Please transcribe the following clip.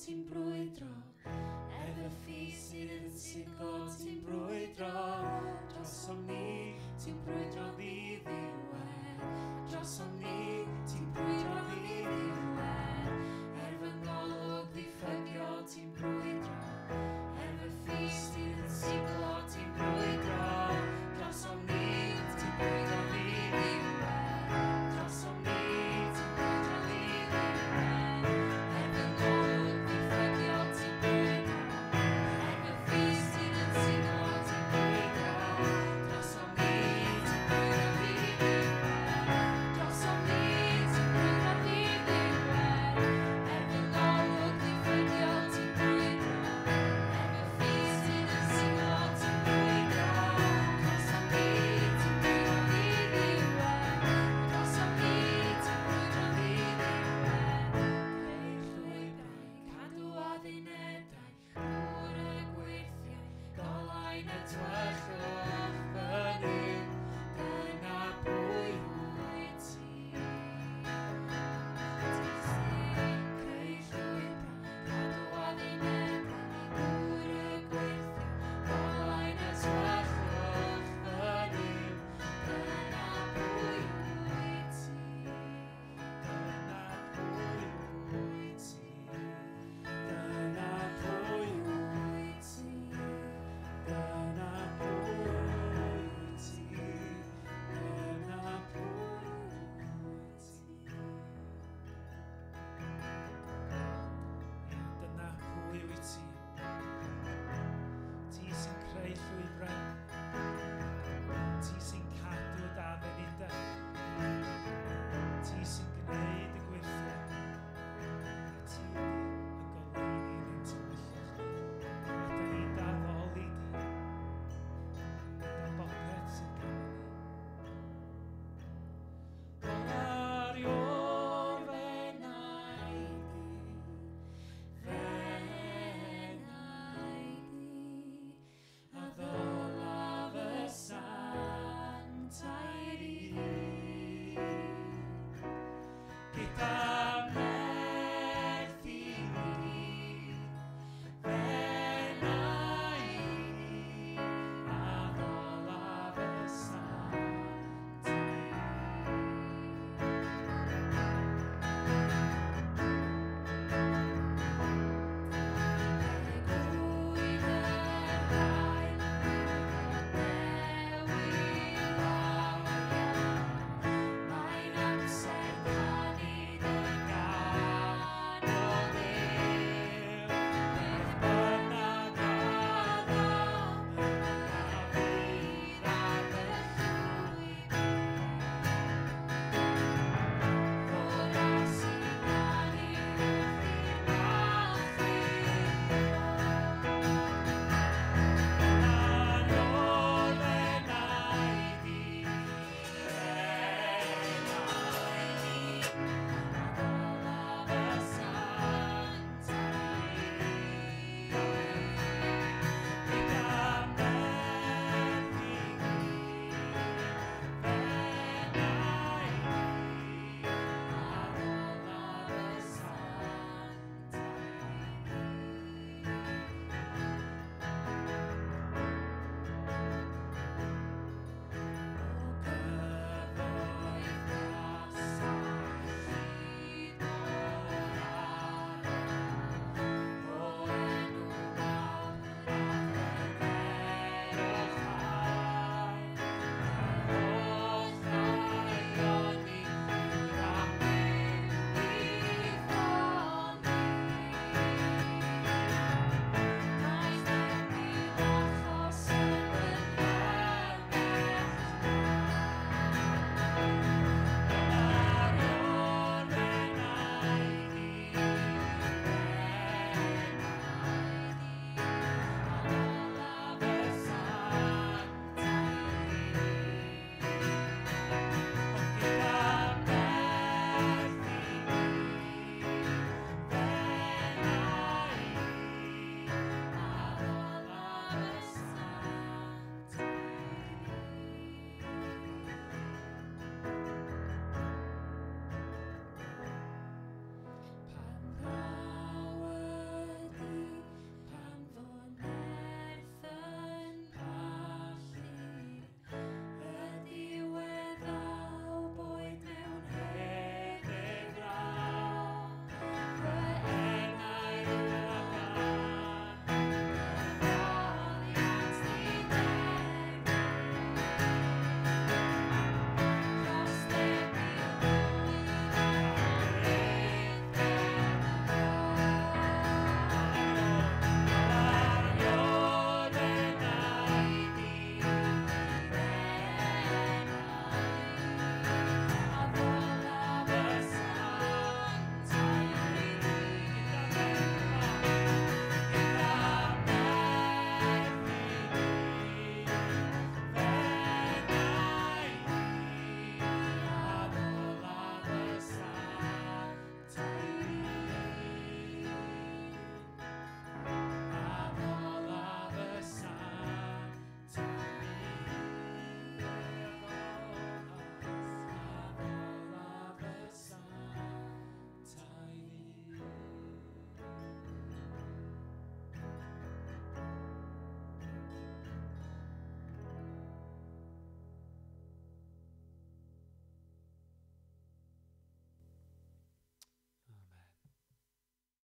ti'n brwydro Efo ffi sydd sy'n god ti'n brwydro Dros o'n ni ti'n brwydro ddi ddiwedd Dros o'n ni